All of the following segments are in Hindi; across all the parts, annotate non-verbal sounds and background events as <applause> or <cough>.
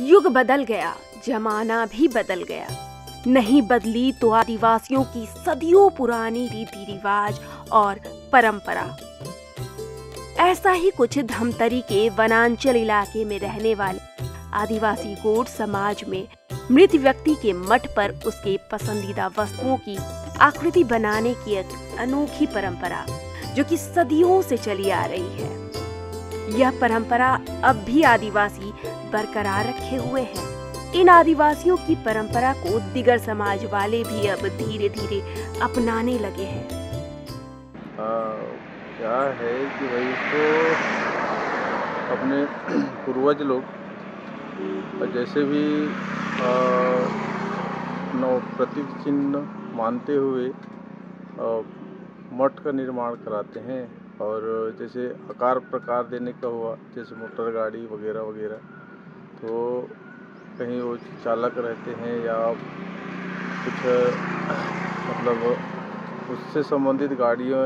युग बदल गया, जमाना भी बदल गया। नहीं बदली तो आदिवासियों की सदियों पुरानी रीति रिवाज और परंपरा। ऐसा ही कुछ धमतरी के वनांचल इलाके में रहने वाले आदिवासी गोट समाज में मृत व्यक्ति के मठ पर उसके पसंदीदा वस्तुओं की आकृति बनाने की एक अनोखी परंपरा, जो कि सदियों से चली आ रही है। यह परंपरा अब भी आदिवासी बरकरार रखे हुए हैं। इन आदिवासियों की परंपरा को दिगर समाज वाले भी अब धीरे धीरे अपनाने लगे हैं। क्या है कि भाई इसको अपने <clears throat> पूर्वज लोग जैसे भी नौ प्रतीक चिन्ह मानते हुए मठ का निर्माण कराते हैं। और जैसे आकार प्रकार देने का हुआ जैसे मोटर गाड़ी वगैरह वगैरह तो कहीं वो चालक रहते हैं या कुछ मतलब उससे संबंधित गाड़ियों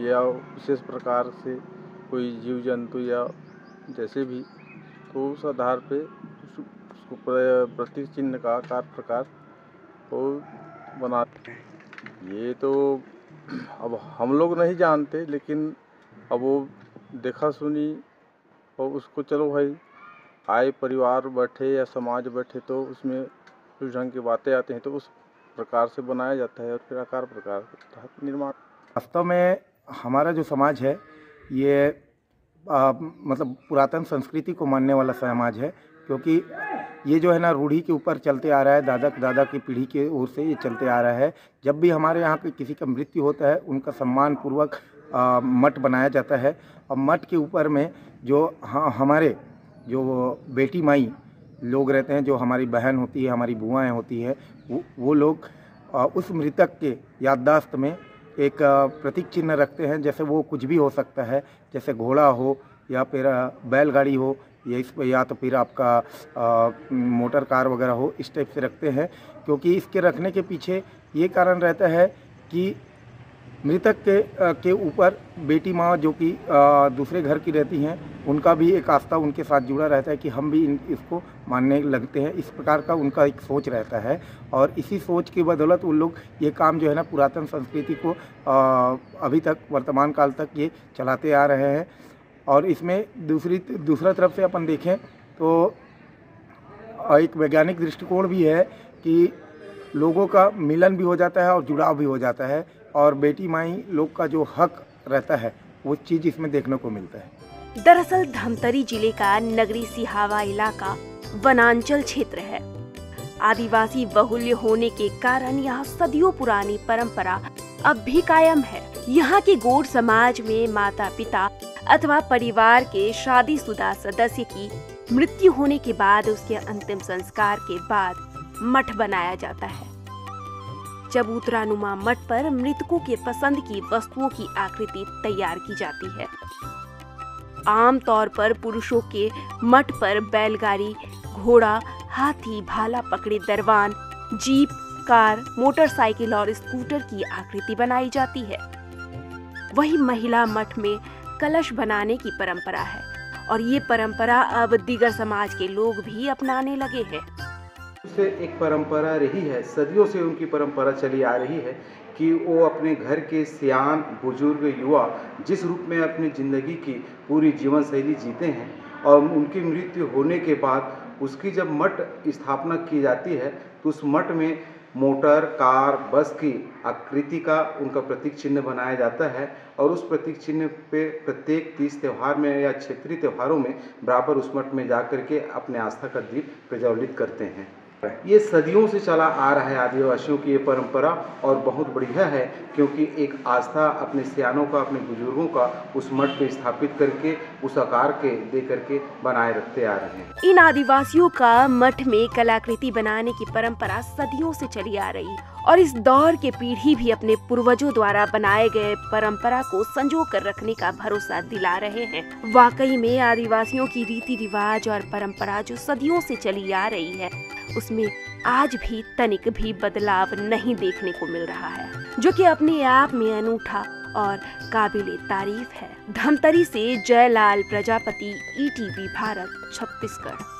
या विशेष प्रकार से कोई जीव जंतु या जैसे भी तो उस आधार पे उसको प्रतीक चिन्ह का आकार प्रकार वो बनाते हैं ये तो अब हम लोग नहीं जानते लेकिन अब वो देखा सुनी और उसको चलो भाई आए परिवार बैठे या समाज बैठे तो उसमें उस ढंग की बातें आती हैं तो उस प्रकार से बनाया जाता है और फिर आकार प्रकार निर्माण। वास्तव में हमारा जो समाज है ये आ, मतलब पुरातन संस्कृति को मानने वाला समाज है क्योंकि ये जो है ना रूढ़ी के ऊपर चलते आ रहा है दादा दादा की पीढ़ी के ओर से ये चलते आ रहा है। जब भी हमारे यहाँ पे किसी का मृत्यु होता है उनका सम्मान पूर्वक मठ बनाया जाता है। और मठ के ऊपर में जो हमारे जो बेटी माई लोग रहते हैं जो हमारी बहन होती है हमारी बुआएँ होती है वो वो लोग उस मृतक के याददाश्त में एक प्रतीक चिन्ह रखते हैं जैसे वो कुछ भी हो सकता है जैसे घोड़ा हो या फिर बैलगाड़ी हो या इस या तो फिर आपका आ, मोटर कार वगैरह हो इस टाइप से रखते हैं। क्योंकि इसके रखने के पीछे ये कारण रहता है कि मृतक के के ऊपर बेटी माँ जो कि दूसरे घर की रहती हैं, उनका भी एक आस्था उनके साथ जुड़ा रहता है कि हम भी इन, इसको मानने लगते हैं। इस प्रकार का उनका एक सोच रहता है और इसी सोच की बदौलत उन लोग ये काम जो है ना पुरातन संस्कृति को अभी तक, वर्तमान काल तक ये चलाते आ रहे हैं। और इसमें दूसरी, दूसरा तरफ़ से अपन देखें तो एक वैज्ञानिक दृष्टिकोण भी है कि लोगों का मिलन भी हो जाता है और जुड़ाव भी हो जाता है और बेटी माई लोग का जो हक रहता है, वो चीज़ इसमें देखने को मिलता है। दरअसल धमतरी ज़िले का नगरी सिहावा इलाका वनांचल क्षेत्र है। आदिवासी बहुल्य होने के कारण यहाँ सदियों पुरानी परंपरा अब भी कायम है। यहाँ के गोड समाज में माता पिता अथवा परिवार के शादीशुदा सदस्य की मृत्यु होने के बाद उसके अंतिम संस्कार के बाद मठ बनाया जाता है। चबूतरानुमा मठ पर मृतकों के पसंद की वस्तुओं की आकृति तैयार की जाती है। आमतौर पर पुरुषों के मठ पर बैलगाड़ी, घोड़ा, हाथी, भाला पकड़े दरवान, जीप, कार, मोटरसाइकिल और स्कूटर की आकृति बनाई जाती है। वही महिला मठ में कलश बनाने की परंपरा है और ये परंपरा अब दिगर समाज के लोग भी अपनाने लगे हैं। से एक परंपरा रही है, सदियों से उनकी परंपरा चली आ रही है कि वो अपने घर के सियान, बुज़ुर्ग युवा जिस रूप में अपनी ज़िंदगी की पूरी जीवन शैली जीते हैं और उनकी मृत्यु होने के बाद उसकी जब मठ स्थापना की जाती है तो उस मठ में मोटर, कार, बस की आकृति का उनका प्रतीक चिन्ह बनाया जाता है और उस प्रतीक चिन्ह पे प्रत्येक तीज त्यौहार में या क्षेत्रीय त्यौहारों में बराबर उस मठ में जा करके अपने आस्था का दीप प्रज्वलित करते हैं। ये सदियों से चला आ रहा है आदिवासियों की ये परंपरा और बहुत बढ़िया है, क्योंकि एक आस्था अपने सियानों का, अपने बुज़ुर्गों का उस मठ पे स्थापित करके, उस आकार के दे करके बनाए रखते आ रहे हैं। इन आदिवासियों का मठ में कलाकृति बनाने की परंपरा सदियों से चली आ रही और इस दौर के पीढ़ी भी अपने पूर्वजों द्वारा बनाए गए परंपरा को संजो कर रखने का भरोसा दिला रहे हैं। वाकई में आदिवासियों की रीति रिवाज और परंपरा जो सदियों से चली आ रही है उसमें आज भी तनिक भी बदलाव नहीं देखने को मिल रहा है, जो कि अपने आप में अनूठा और काबिल तारीफ़ है। धमतरी से जयलाल प्रजापति ईटीवी भारत, छत्तीसगढ़।